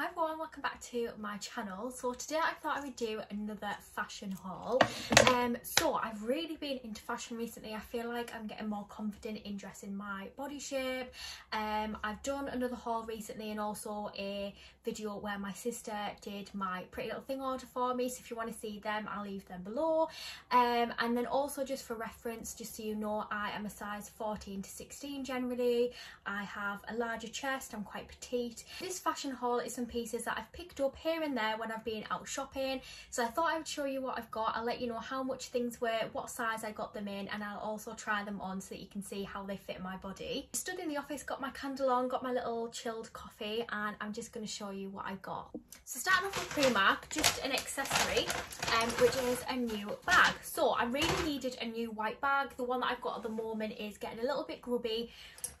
Hi everyone, welcome back to my channel. So today I thought I would do another fashion haul. Um, so I've really been into fashion recently. I feel like I'm getting more confident in dressing my body shape. Um, I've done another haul recently and also a video where my sister did my pretty little thing order for me. So if you want to see them, I'll leave them below. Um, and then also just for reference, just so you know, I am a size 14 to 16 generally. I have a larger chest, I'm quite petite. This fashion haul is some pieces that I've picked up here and there when I've been out shopping. So I thought I would show you what I've got. I'll let you know how much things were, what size I got them in, and I'll also try them on so that you can see how they fit my body. Stood in the office, got my candle on, got my little chilled coffee, and I'm just going to show you what I got. So starting off with Primark, just an accessory, um, which is a new bag. So I really needed a new white bag. The one that I've got at the moment is getting a little bit grubby.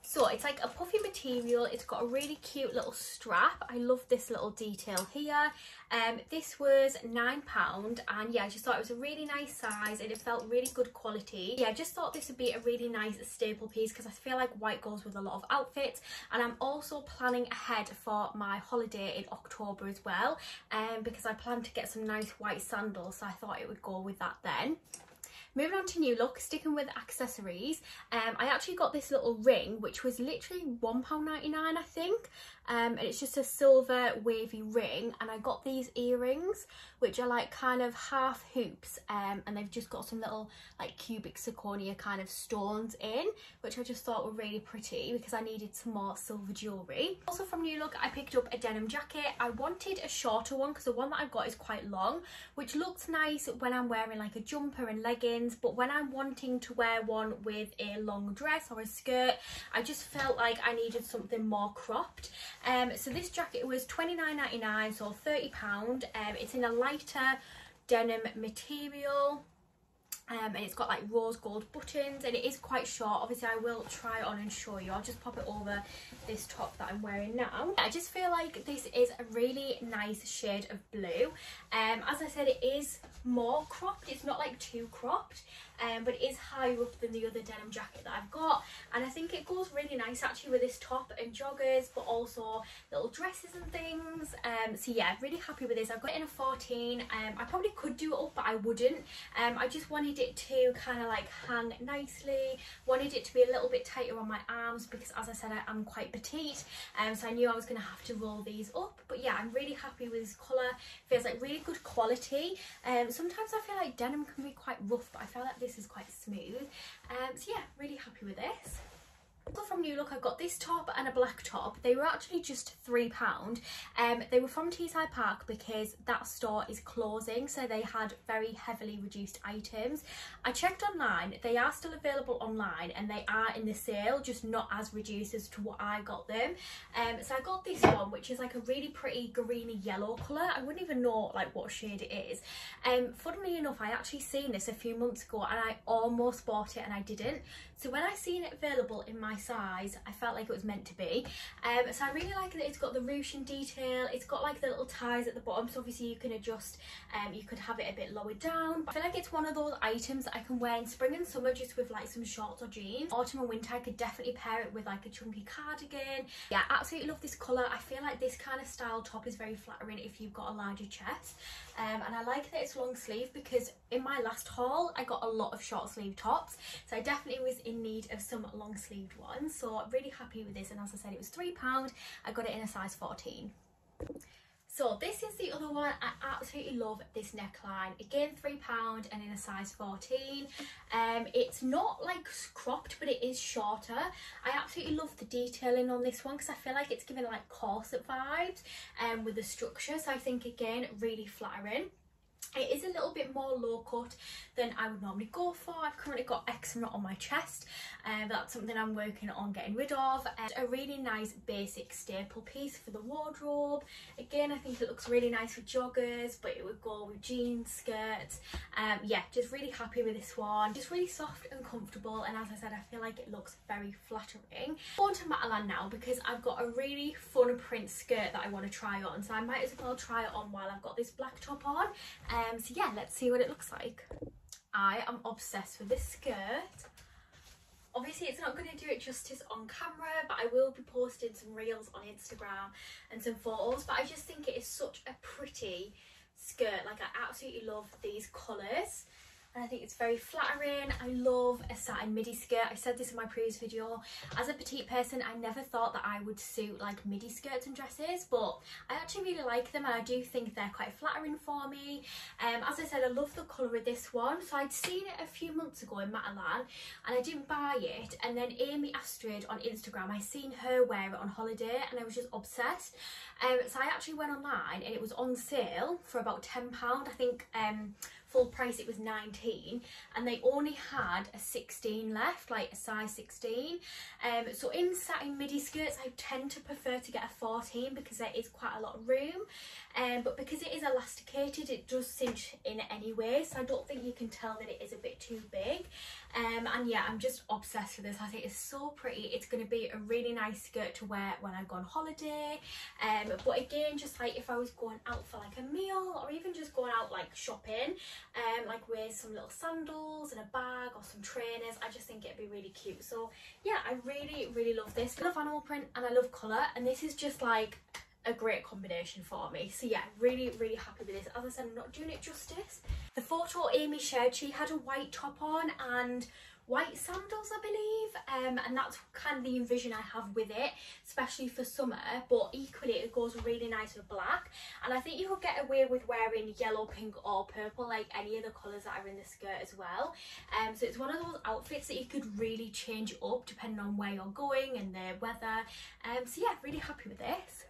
So it's like a puffy material. It's got a really cute little strap. I love this little detail here. Um, this was £9 and yeah, I just thought it was a really nice size and it felt really good quality. Yeah, I just thought this would be a really nice staple piece because I feel like white goes with a lot of outfits and I'm also planning ahead for my holiday in October as well um, because I plan to get some nice white sandals so I thought it would go with that then. Moving on to new look, sticking with accessories, um, I actually got this little ring, which was literally £1.99 I think, um, and it's just a silver wavy ring, and I got these earrings, which are like kind of half hoops, um, and they've just got some little like cubic zirconia kind of stones in, which I just thought were really pretty because I needed some more silver jewellery. Also from New Look, I picked up a denim jacket. I wanted a shorter one because the one that I've got is quite long, which looks nice when I'm wearing like a jumper and leggings but when I'm wanting to wear one with a long dress or a skirt I just felt like I needed something more cropped. Um, so this jacket was 29.99 so 30 pound. Um, it's in a lighter denim material um, and it's got like rose gold buttons and it is quite short. Obviously I will try on and show you. I'll just pop it over this top that I'm wearing now. I just feel like this is a really nice shade of blue. Um, as I said it is more cropped. It's not like too cropped um, but it is higher up than the other denim jacket that I've got. And I think it goes really nice actually with this top and joggers but also little dresses and things. Um, so yeah really happy with this. I've got it in a 14 um, I probably could do it up but I wouldn't. Um, I just wanted it to kind of like hang nicely wanted it to be a little bit tighter on my arms because as I said I am quite petite um, so I knew I was going to have to roll these up. But yeah I'm really happy with this colour. Feels like really good quality. Um, sometimes I feel like denim can be quite rough but I feel like this is quite smooth. Um, so yeah really happy with this from New Look I got this top and a black top. They were actually just £3. Um, they were from Teesside Park because that store is closing so they had very heavily reduced items. I checked online, they are still available online and they are in the sale just not as reduced as to what I got them. Um, so I got this one which is like a really pretty greeny yellow colour. I wouldn't even know like what shade it is. Um, funnily enough I actually seen this a few months ago and I almost bought it and I didn't. So when I seen it available in my size, I felt like it was meant to be. Um, so I really like that it's got the ruching detail, it's got like the little ties at the bottom, so obviously you can adjust, um, you could have it a bit lower down. I feel like it's one of those items that I can wear in spring and summer just with like some shorts or jeans. Autumn and winter I could definitely pair it with like a chunky cardigan. Yeah, absolutely love this colour. I feel like this kind of style top is very flattering if you've got a larger chest. Um, and I like that it's long sleeve because in my last haul I got a lot of short sleeve tops so I definitely was in need of some long sleeved ones so really happy with this and as I said it was £3 I got it in a size 14 so this is the other one. I absolutely love this neckline. Again, £3 and in a size 14. Um, it's not like cropped, but it is shorter. I absolutely love the detailing on this one because I feel like it's giving like corset vibes um, with the structure. So I think, again, really flattering. It is a little bit more low cut than I would normally go for. I've currently got eczema on my chest and um, that's something I'm working on getting rid of. And a really nice basic staple piece for the wardrobe. Again, I think it looks really nice with joggers, but it would go with jeans, skirts. Um, yeah, just really happy with this one. Just really soft and comfortable and as I said, I feel like it looks very flattering. On to Matalan now because I've got a really fun print skirt that I want to try on. So I might as well try it on while I've got this black top on. Um, so yeah, let's see what it looks like. I am obsessed with this skirt. obviously it's not going to do it justice on camera but I will be posting some reels on Instagram and some photos but I just think it is such a pretty skirt like I absolutely love these colours and I think it's very flattering. I love a satin midi skirt. I said this in my previous video. As a petite person, I never thought that I would suit like midi skirts and dresses, but I actually really like them and I do think they're quite flattering for me. Um, as I said, I love the colour of this one. So I'd seen it a few months ago in Matalan and I didn't buy it. And then Amy Astrid on Instagram, I seen her wear it on holiday and I was just obsessed. Um, so I actually went online and it was on sale for about £10. I think um, full price it was 19 and they only had a 16 left like a size 16 um so in satin midi skirts i tend to prefer to get a 14 because there is quite a lot of room. Um but because it is elasticated it does cinch in anyway so i don't think you can tell that it is a bit too big um and yeah i'm just obsessed with this i think it's so pretty it's going to be a really nice skirt to wear when i go on holiday um but again just like if i was going out for like a meal or even just going out like shopping um, like with some little sandals and a bag or some trainers. I just think it'd be really cute. So yeah, I really, really love this. I love animal print and I love colour and this is just like a great combination for me. So yeah, really, really happy with this. As I said, I'm not doing it justice. The photo Amy shared, she had a white top on and white sandals I believe um, and that's kind of the envision I have with it especially for summer but equally it goes really nice with black and I think you could get away with wearing yellow pink or purple like any of the colours that are in the skirt as well um, so it's one of those outfits that you could really change up depending on where you're going and the weather um, so yeah really happy with this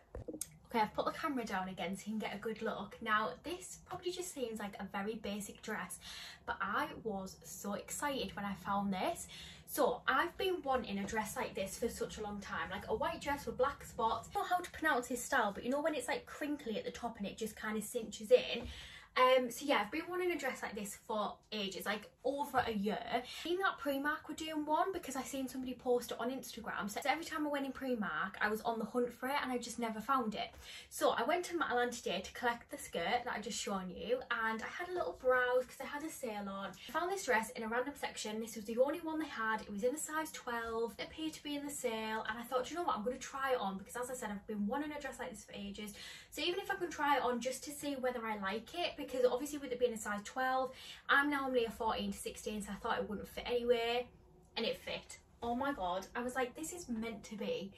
Okay, I've put the camera down again so you can get a good look. Now, this probably just seems like a very basic dress, but I was so excited when I found this. So I've been wanting a dress like this for such a long time, like a white dress with black spots. I don't know how to pronounce his style, but you know when it's like crinkly at the top and it just kind of cinches in? Um, so yeah, I've been wanting a dress like this for ages, like over a year. Seen that Primark were doing one because I seen somebody post it on Instagram. So every time I went in Primark, I was on the hunt for it and I just never found it. So I went to Matalan today to collect the skirt that I just shown you and I had a little browse because I had a sale on. I found this dress in a random section. This was the only one they had. It was in a size 12. It appeared to be in the sale and I thought, you know what, I'm going to try it on because as I said, I've been wanting a dress like this for ages. So even if I can try it on just to see whether I like it, because obviously with it being a size 12, I'm normally a 14 to 16, so I thought it wouldn't fit anywhere, and it fit. Oh my god, I was like, this is meant to be.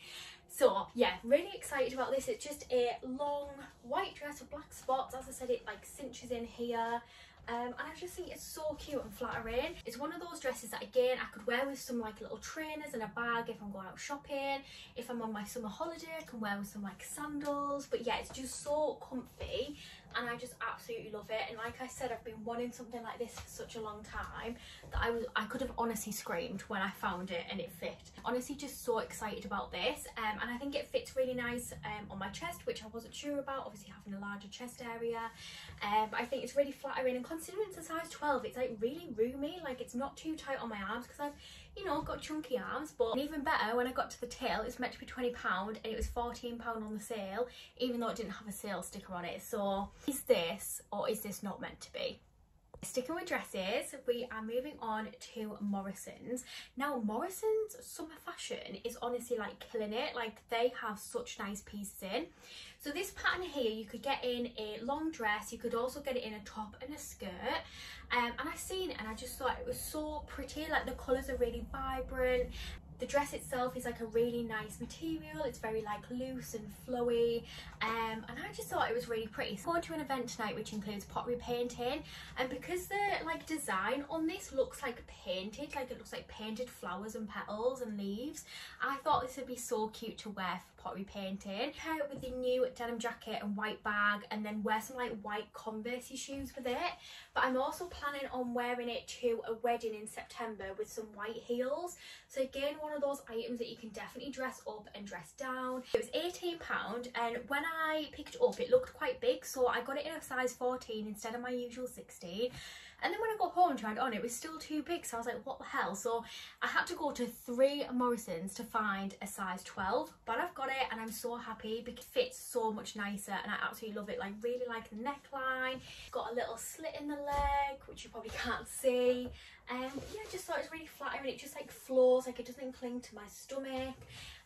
So yeah, really excited about this. It's just a long white dress with black spots. As I said, it like cinches in here. Um, and I just think it's so cute and flattering. It's one of those dresses that again I could wear with some like little trainers and a bag if I'm going out shopping. If I'm on my summer holiday I can wear with some like sandals. But yeah, it's just so comfy and I just absolutely love it. And like I said I've been wanting something like this for such a long time that I was I could have honestly screamed when I found it and it fit. Honestly just so excited about this. Um, and I think it fits really nice um, on my chest which I wasn't sure about obviously having a larger chest area. Um, but I think it's really flattering. And considering it's a size 12 it's like really roomy. Like it's not too tight on my arms because I've you know, got chunky arms, but even better, when I got to the tail, it's meant to be £20 and it was £14 on the sale, even though it didn't have a sale sticker on it. So is this or is this not meant to be? Sticking with dresses, we are moving on to Morrison's. Now, Morrison's summer fashion is honestly like killing it. Like they have such nice pieces in. So this pattern here, you could get in a long dress. You could also get it in a top and a skirt. Um, and I've seen it and I just thought it was so pretty. Like the colours are really vibrant the dress itself is like a really nice material. It's very like loose and flowy. Um, and I just thought it was really pretty. So going to an event tonight which includes pottery painting. And because the like design on this looks like painted like it looks like painted flowers and petals and leaves I thought this would be so cute to wear pottery painting pair it with the new denim jacket and white bag and then wear some like white converse shoes with it. But I'm also planning on wearing it to a wedding in September with some white heels. So again one of those items that you can definitely dress up and dress down. It was 18 pound and when I picked it up it looked quite big. So I got it in a size 14 instead of my usual 16 And then when I got home tried it on, it was still too big. So I was like, what the hell? So I had to go to three Morrisons to find a size 12, but I've got it and I'm so happy because it fits so much nicer and I absolutely love it. Like really like the neckline, got a little slit in the leg, which you probably can't see. Um, yeah, I just thought it was really flattering. It just like flows, like it doesn't cling to my stomach.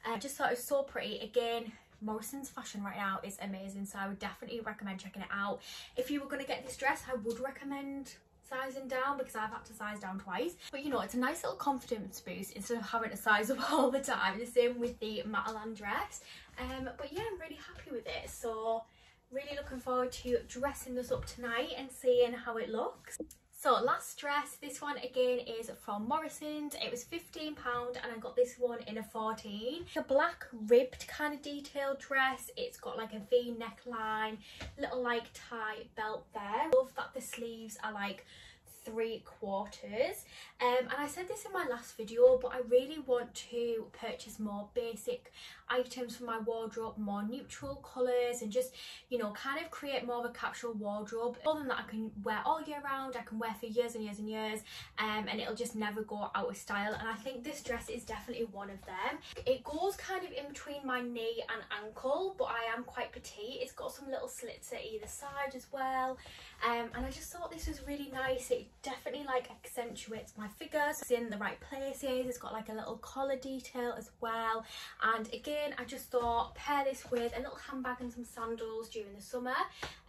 I uh, just thought it was so pretty. Again, Morrison's fashion right now is amazing so I would definitely recommend checking it out. If you were going to get this dress I would recommend sizing down because I've had to size down twice. But you know it's a nice little confidence boost instead of having to size up all the time. The same with the Matalan dress. Um but yeah I'm really happy with it. So really looking forward to dressing this up tonight and seeing how it looks so last dress, this one again is from Morrison's. It was £15 and I got this one in a 14. A black ribbed kind of detailed dress. It's got like a V neckline, little like tie belt there. Love that the sleeves are like three quarters. Um, and I said this in my last video but I really want to purchase more basic items for my wardrobe more neutral colours and just you know kind of create more of a capsule wardrobe. Other than that I can wear all year round I can wear for years and years and years um, and it'll just never go out of style. And I think this dress is definitely one of them. It goes kind of in between my knee and ankle but I am quite petite. It's got some little slits at either side as well. Um, and I just thought this was really nice. It definitely like accentuates my figure so it's in the right places. It's got like a little collar detail as well. And again I just thought pair this with a little handbag and some sandals during the summer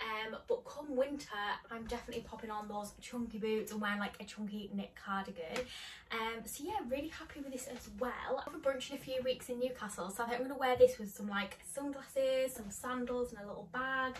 um, but come winter I'm definitely popping on those chunky boots and wearing like a chunky knit cardigan. Um, so yeah really happy with this as well. I have a brunch in a few weeks in Newcastle so I think I'm to wear this with some like sunglasses some sandals and a little bag.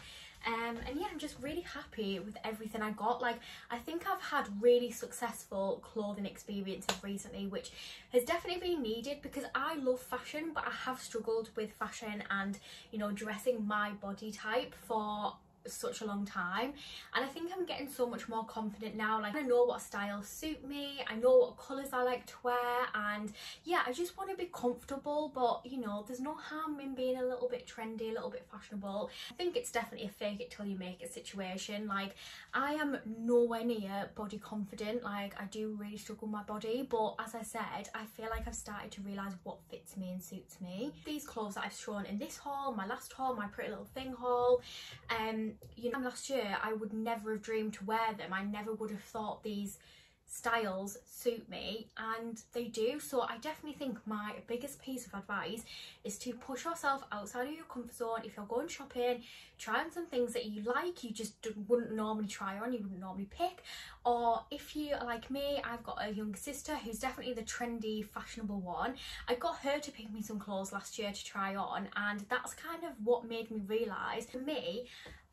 Um, and yeah I'm just really happy with everything I got. Like I think I've had really successful clothing experiences recently which has definitely been needed because I love fashion but I have struggled with fashion and you know dressing my body type for such a long time. And I think I'm getting so much more confident now. Like I know what styles suit me. I know what colours I like to wear. And yeah I just want to be comfortable. But you know there's no harm in being a little bit trendy a little bit fashionable. I think it's definitely a fake it till you make it situation. Like I am nowhere near body confident. Like I do really struggle with my body. But as I said I feel like I've started to realise what fits me and suits me. These clothes that I've shown in this haul my last haul my pretty little thing haul um you know last year I would never have dreamed to wear them. I never would have thought these styles suit me and they do. So I definitely think my biggest piece of advice is to push yourself outside of your comfort zone. If you're going shopping try on some things that you like you just wouldn't normally try on you wouldn't normally pick. Or if you like me I've got a younger sister who's definitely the trendy fashionable one. I got her to pick me some clothes last year to try on and that's kind of what made me realise for me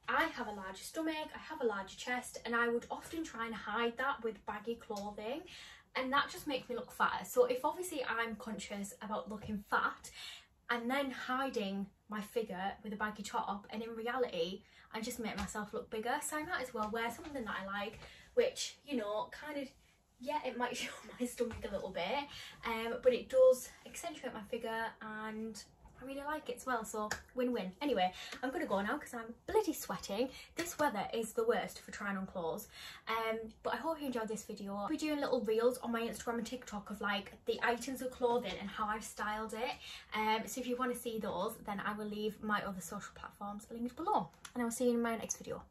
I have a larger stomach, I have a larger chest, and I would often try and hide that with baggy clothing, and that just makes me look fatter. So if obviously I'm conscious about looking fat and then hiding my figure with a baggy top, and in reality, I just make myself look bigger. So I might as well wear something that I like, which, you know, kind of yeah it might show my stomach a little bit um, but it does accentuate my figure and I really like it as well, so win-win. Anyway, I'm going to go now because I'm bloody sweating. This weather is the worst for trying on clothes. Um, but I hope you enjoyed this video. I'll be doing little reels on my Instagram and TikTok of like the items of clothing and how I've styled it. Um, so if you want to see those, then I will leave my other social platforms linked below. And I will see you in my next video.